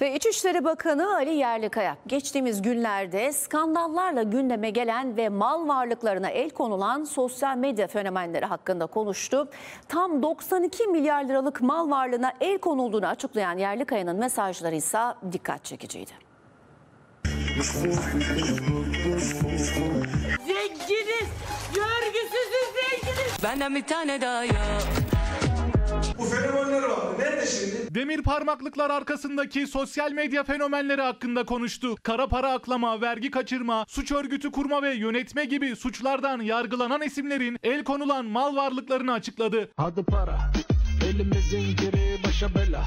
Ve İçişleri Bakanı Ali Yerlikaya geçtiğimiz günlerde skandallarla gündeme gelen ve mal varlıklarına el konulan sosyal medya fenomenleri hakkında konuştu. Tam 92 milyar liralık mal varlığına el konulduğunu açıklayan Yerlikaya'nın mesajları ise dikkat çekiciydi. Zenginiz, görgüsüzüz zenginiz. Benden bir tane daha yok. Bu fenomenler vardı. Nerede şimdi? Demir parmaklıklar arkasındaki sosyal medya fenomenleri hakkında konuştu. Kara para aklama, vergi kaçırma, suç örgütü kurma ve yönetme gibi suçlardan yargılanan isimlerin el konulan mal varlıklarını açıkladı. Adı para Elimizin giri başa bela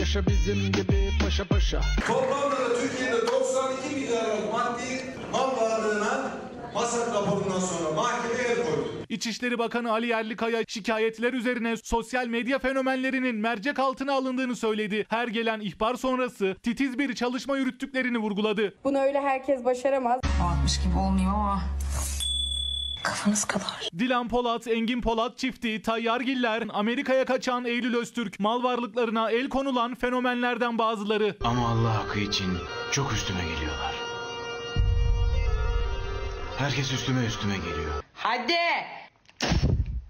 Yaşa bizim gibi paşa paşa Toplamda da Türkiye'de 92 milyar maddi mal varlığına Masat raporundan sonra mahkemeye el koydu. İçişleri Bakanı Ali Yerlikaya şikayetler üzerine sosyal medya fenomenlerinin mercek altına alındığını söyledi. Her gelen ihbar sonrası titiz bir çalışma yürüttüklerini vurguladı. Bunu öyle herkes başaramaz. Abartmış gibi olmayayım ama kafanız kadar. Dilan Polat, Engin Polat çifti, Tayyargiller, Amerika'ya kaçan Eylül Öztürk, mal varlıklarına el konulan fenomenlerden bazıları. Ama Allah hakkı için çok üstüme geliyorlar. Herkes üstüme üstüme geliyor. Hadi.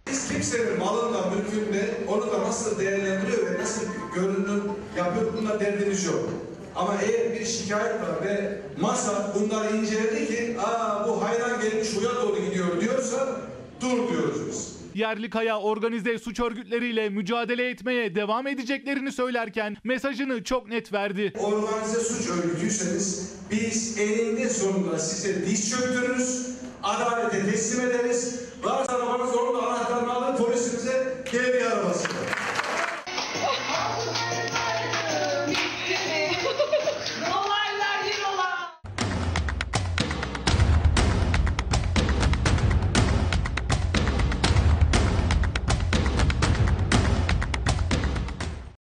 Biz kimsenin malında, mülkünde onu da nasıl değerlendiriyor ve nasıl görünüm yapıyor bunlar derdimiz yok. Ama eğer bir şikayet var ve masa bunları inceledi ki aa bu hayran gelmiş uya doğru gidiyor diyorsa dur diyoruz biz. Yerlikaya organize suç örgütleriyle mücadele etmeye devam edeceklerini söylerken mesajını çok net verdi. Organize suç örgütüyseniz biz eninde sonunda size diz çöktürürüz, adalete teslim ederiz. Varsa